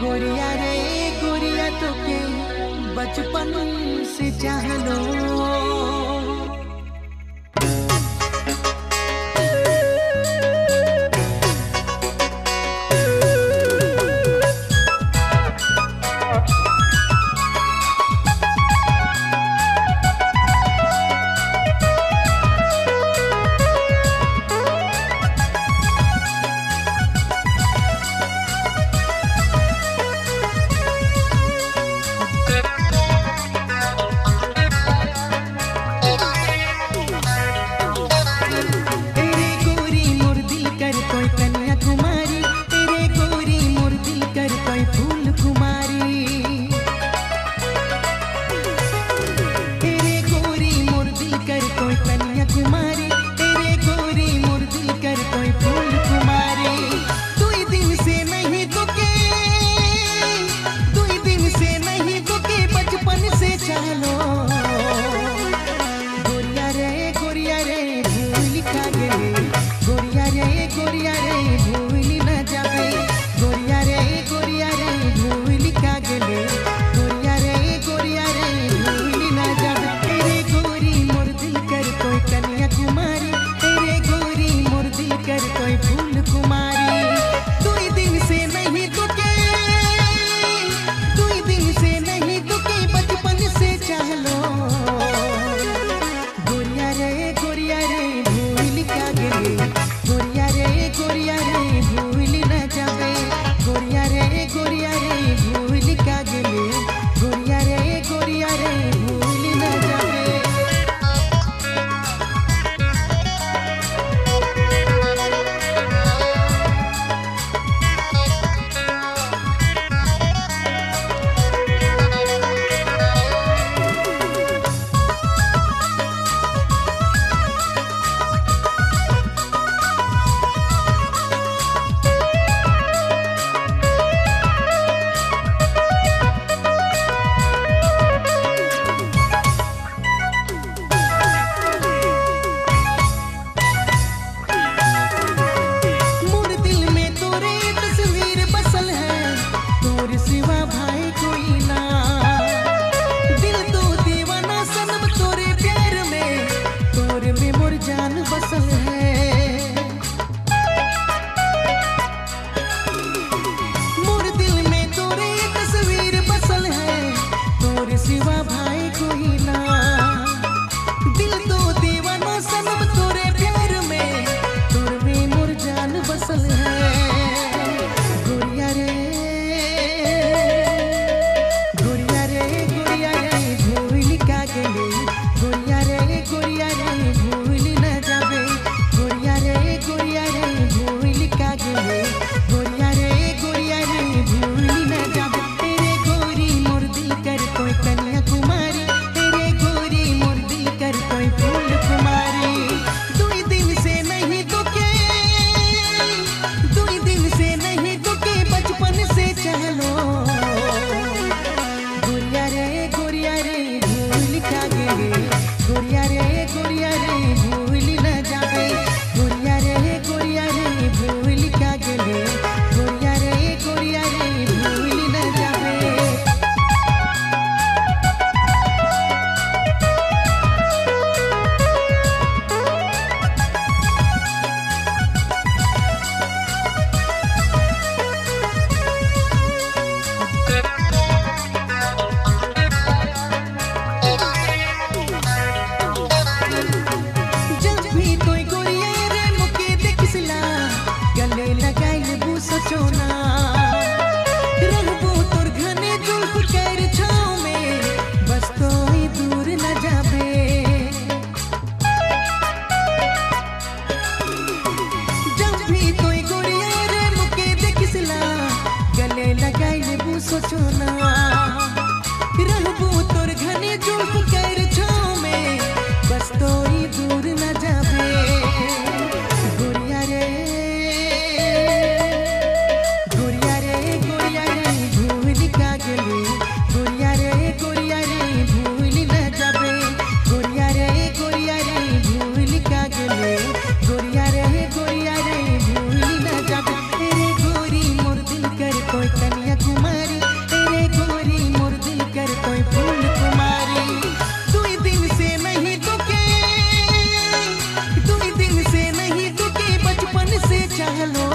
गोरिया रे गोरिया तो के बचपन से चाह लो। Jones. Chahelo